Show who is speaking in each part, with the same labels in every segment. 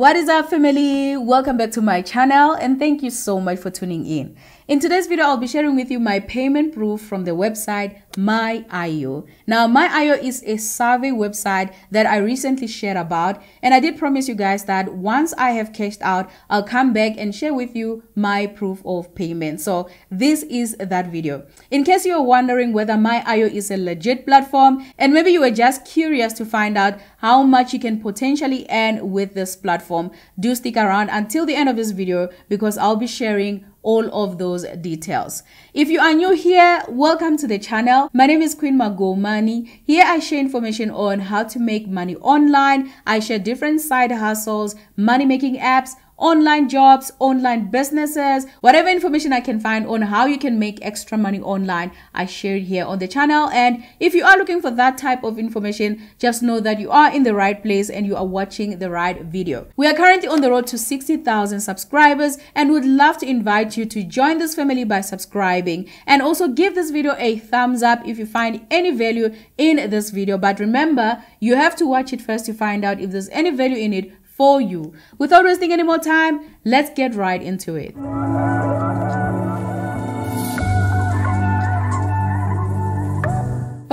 Speaker 1: What is up family? Welcome back to my channel and thank you so much for tuning in. In today's video, I'll be sharing with you my payment proof from the website MyIyo. Now, MyIyo is a survey website that I recently shared about and I did promise you guys that once I have cashed out, I'll come back and share with you my proof of payment. So this is that video. In case you're wondering whether MyIyo is a legit platform and maybe you were just curious to find out how much you can potentially earn with this platform, do stick around until the end of this video because I'll be sharing all of those details. If you are new here, welcome to the channel. My name is Queen Magomani. Here I share information on how to make money online. I share different side hustles, money making apps, online jobs, online businesses, whatever information I can find on how you can make extra money online, I share it here on the channel. And if you are looking for that type of information, just know that you are in the right place and you are watching the right video. We are currently on the road to 60,000 subscribers and would love to invite you to join this family by subscribing and also give this video a thumbs up if you find any value in this video. But remember, you have to watch it first to find out if there's any value in it for you. Without wasting any more time, let's get right into it.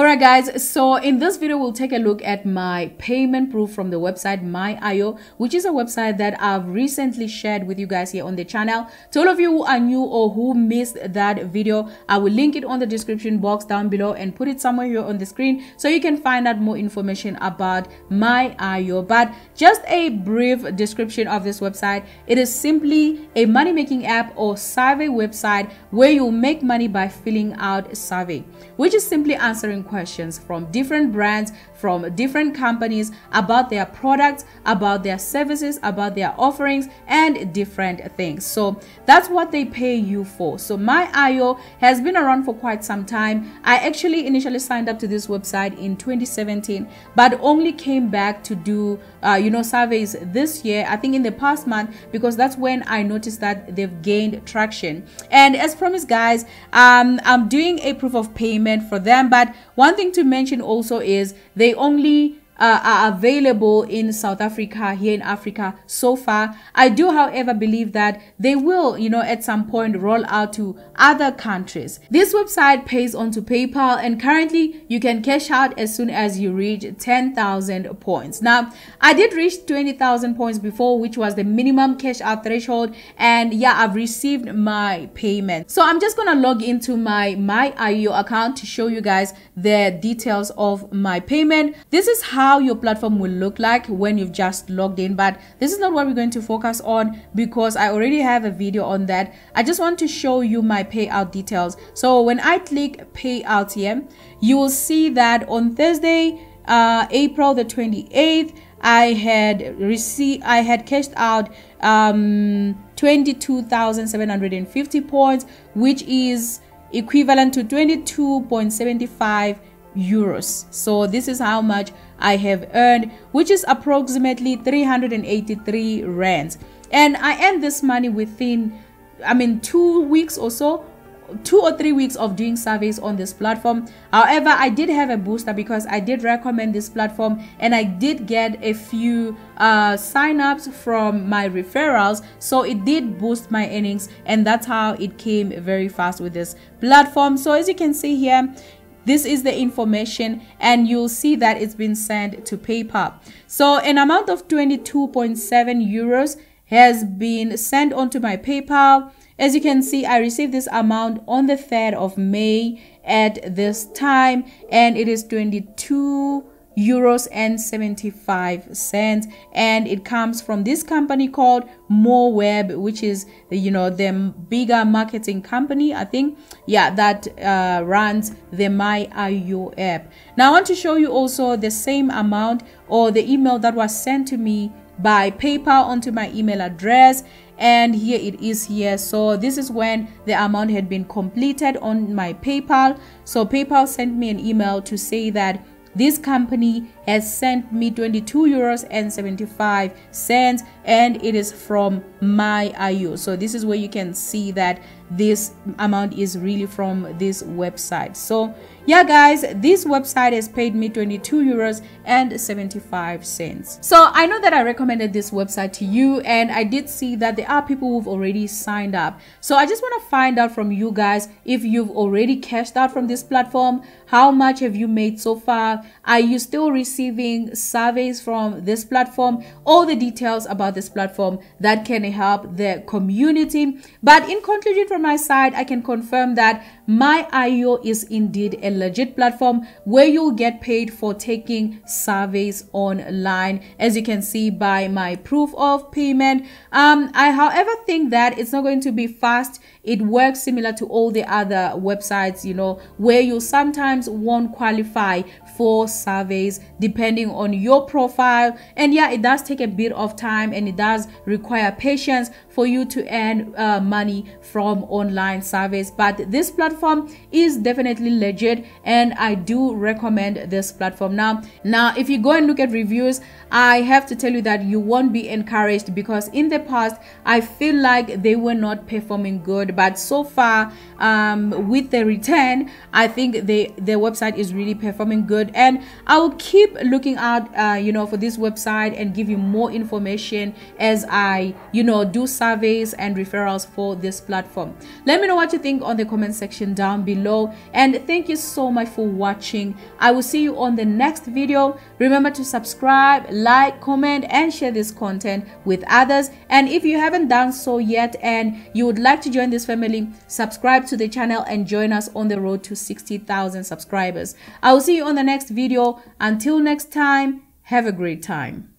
Speaker 1: Alright guys, so in this video we'll take a look at my payment proof from the website MyIyo, which is a website that I've recently shared with you guys here on the channel. To all of you who are new or who missed that video, I will link it on the description box down below and put it somewhere here on the screen so you can find out more information about MyIyo. But just a brief description of this website, it is simply a money-making app or survey website where you make money by filling out a survey, which is simply answering questions from different brands, from different companies about their products, about their services, about their offerings, and different things. So that's what they pay you for. So MyIyo has been around for quite some time. I actually initially signed up to this website in 2017, but only came back to do, uh, you know, surveys this year, I think in the past month, because that's when I noticed that they've gained traction. And as promised, guys, um, I'm doing a proof of payment for them, but one thing to mention also is they only uh, are available in South Africa, here in Africa so far. I do, however, believe that they will, you know, at some point roll out to other countries. This website pays onto PayPal and currently you can cash out as soon as you reach 10,000 points. Now, I did reach 20,000 points before, which was the minimum cash out threshold. And yeah, I've received my payment. So I'm just going to log into my My MyIyo account to show you guys the details of my payment. This is how how your platform will look like when you've just logged in. But this is not what we're going to focus on because I already have a video on that. I just want to show you my payout details. So when I click payout here you will see that on Thursday uh, April the 28th I had received I had cashed out um 22,750 points which is equivalent to 22.75 euros. So this is how much i have earned which is approximately 383 rands. And i earned this money within i mean two weeks or so two or three weeks of doing surveys on this platform. However i did have a booster because i did recommend this platform and i did get a few uh, sign-ups from my referrals. So it did boost my earnings and that's how it came very fast with this platform. So as you can see here this is the information and you'll see that it's been sent to PayPal. So an amount of 22.7 euros has been sent onto my PayPal. As you can see, I received this amount on the 3rd of May at this time and it is 22 euros and 75 cents. And it comes from this company called MoWeb which is you know the bigger marketing company I think. Yeah that uh, runs the my MyIyo app. Now I want to show you also the same amount or the email that was sent to me by PayPal onto my email address. And here it is here. So this is when the amount had been completed on my PayPal. So PayPal sent me an email to say that this company has sent me 22 euros and 75 cents and it is from MyIyo so this is where you can see that this amount is really from this website. So yeah guys this website has paid me 22 euros and 75 cents. So i know that i recommended this website to you and i did see that there are people who've already signed up. So i just want to find out from you guys if you've already cashed out from this platform. How much have you made so far? Are you still receiving surveys from this platform? All the details about this platform that can help the community. But in conclusion from my side i can confirm that MyIyo is indeed a legit platform where you'll get paid for taking surveys online as you can see by my proof of payment. Um i however think that it's not going to be fast. It works similar to all the other websites you know where you sometimes won't qualify for surveys depending on your profile. And yeah it does take a bit of time and it does require patience for you to earn uh, money from online surveys. But this platform is definitely legit and i do recommend this platform. Now now if you go and look at reviews i have to tell you that you won't be encouraged because in the past i feel like they were not performing good. But so far um, with the return i think they their website is really performing good and i will keep looking out uh, you know for this website and give you more information as i you know do surveys and referrals for this platform. Let me know what you think on the comment section down below. And thank you so much for watching. I will see you on the next video. Remember to subscribe like comment and share this content with others. And if you haven't done so yet and you would like to join this family subscribe to the channel and join us on the road to 60,000 subscribers. I will see you on the next video. Until next time have a great time